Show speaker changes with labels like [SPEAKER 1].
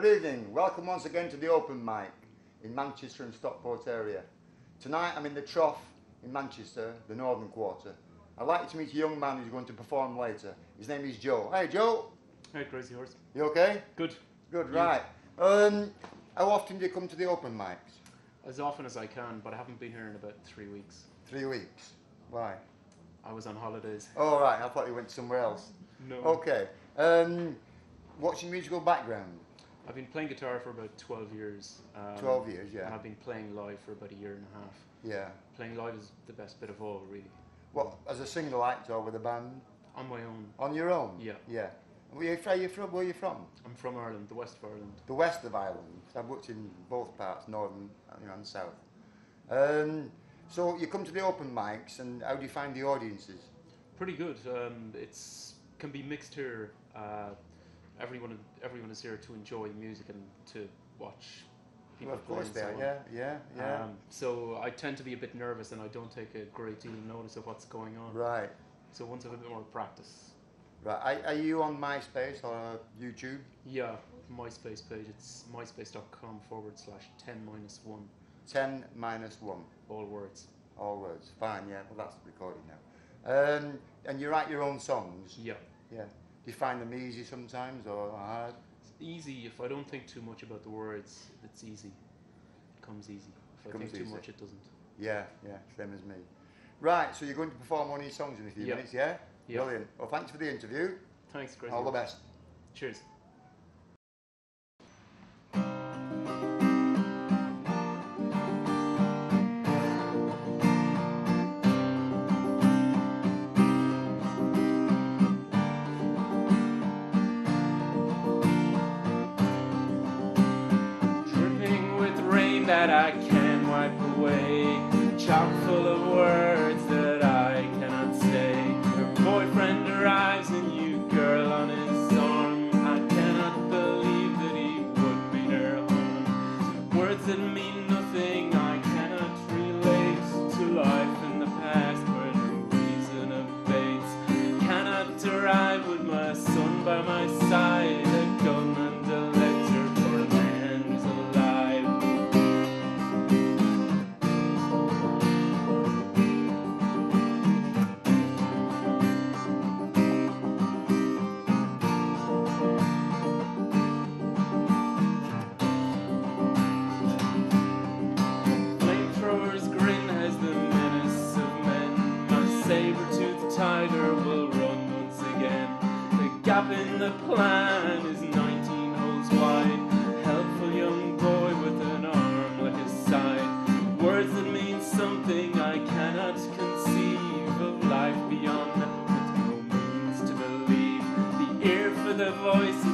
[SPEAKER 1] Good evening. Welcome once again to the open mic in Manchester and Stockport area. Tonight I'm in the Trof in Manchester, the northern quarter. I'd like you to meet a young man who's going to perform later. His name is Joe. Hey Joe,
[SPEAKER 2] Hey, Krazy Horse.
[SPEAKER 1] you okay?
[SPEAKER 2] Good.
[SPEAKER 1] Good,
[SPEAKER 2] Yeah.
[SPEAKER 1] right. Um, how often do you come to the open mics?
[SPEAKER 2] As often as I can, but I haven't been here in about three weeks.
[SPEAKER 1] Three weeks. Why?
[SPEAKER 2] I was on holidays.
[SPEAKER 1] Oh right, I thought you went somewhere else.
[SPEAKER 2] No.
[SPEAKER 1] Okay. Um, what's your musical background?
[SPEAKER 2] I've been playing guitar for about 12 years. Um,
[SPEAKER 1] 12 years,
[SPEAKER 2] And
[SPEAKER 1] yeah.
[SPEAKER 2] I've been playing live for about a year and a half.
[SPEAKER 1] Yeah.
[SPEAKER 2] Playing live is the best bit of all, really.
[SPEAKER 1] What, as a single act or with a band?
[SPEAKER 2] On my own.
[SPEAKER 1] On your own?
[SPEAKER 2] Yeah.
[SPEAKER 1] Yeah. Where are you from? Where are you from?
[SPEAKER 2] I'm from Ireland, the west of Ireland.
[SPEAKER 1] The west of Ireland. I've worked in both parts, northern and south. Um, so you come to the open mics, and how do you find the audiences?
[SPEAKER 2] Pretty good. Um, it's can be mixed here. Uh, everyone, everyone is here to enjoy music and to watch people
[SPEAKER 1] Well, of course they are.
[SPEAKER 2] on.
[SPEAKER 1] Yeah, yeah, yeah.
[SPEAKER 2] Um, so I tend to be a bit nervous and I don't take a great deal of notice of what's going on.
[SPEAKER 1] right,
[SPEAKER 2] So once I have a bit more practice,
[SPEAKER 1] right. Are, are you on MySpace or YouTube?
[SPEAKER 2] yeah, MySpace page. It's myspace.com forward slash ten minus one.
[SPEAKER 1] Ten minus one.
[SPEAKER 2] All words.
[SPEAKER 1] All words. Fine. Yeah. Well, that's recording now. Um, and you write your own songs.
[SPEAKER 2] Yeah,
[SPEAKER 1] Yeah. You find them easy sometimes or hard?
[SPEAKER 2] it's easy. If I don't think too much about the words, it's easy. It comes easy. If I
[SPEAKER 1] Comes
[SPEAKER 2] think
[SPEAKER 1] easy.
[SPEAKER 2] too much, it doesn't.
[SPEAKER 1] Yeah, yeah, same as me. Right, so you're going to perform one of your songs in a few
[SPEAKER 2] Yeah.
[SPEAKER 1] minutes, yeah?
[SPEAKER 2] Yeah.
[SPEAKER 1] Brilliant. Well, thanks for the interview.
[SPEAKER 2] Thanks, Grace.
[SPEAKER 1] All the best.
[SPEAKER 2] Cheers. That I can wipe away, chock full of words gap in the plan is 19 holes wide. Helpful young boy with an arm like a side. Words that mean something I cannot conceive of life beyond with no means to believe. The ear for the voice